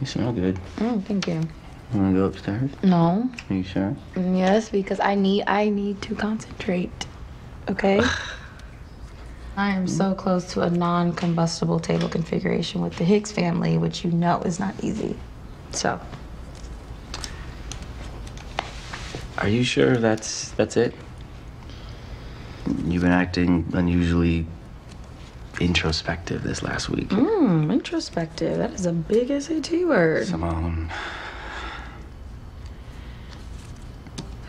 You smell good. Oh, thank you. You wanna go upstairs? No. Are you sure? Yes, because I need I need to concentrate. Okay? I am so close to a non-combustible table configuration with the Higgs family, which you know is not easy. So, Are you sure that's that's it? You've been acting unusually introspective this last week. mm, introspective. That is a big SAT word. Simone.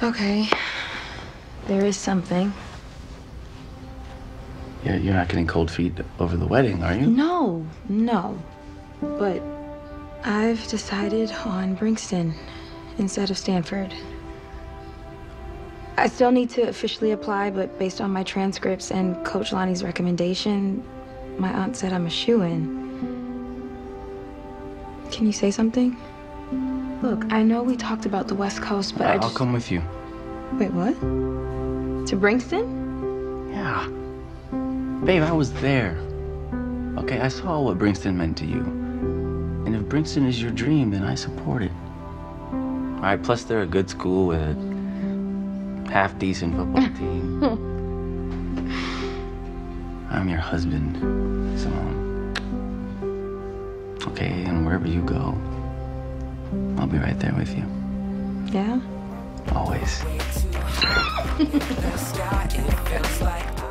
Okay. There is something. You're, you're not getting cold feet over the wedding, are you? No, no. But I've decided on Bringston instead of Stanford. I still need to officially apply, but based on my transcripts and Coach Lonnie's recommendation, my aunt said I'm a shoo in. Can you say something? Look, I know we talked about the West Coast, but uh, I I'll just. come with you. Wait, what? To Bringston? Yeah. Babe, I was there. Okay, I saw what Bringston meant to you. And if Bringston is your dream, then I support it. All right, plus they're a good school with a half decent football team. I'm your husband, Simone. Okay, and wherever you go, I'll be right there with you. Yeah? Always.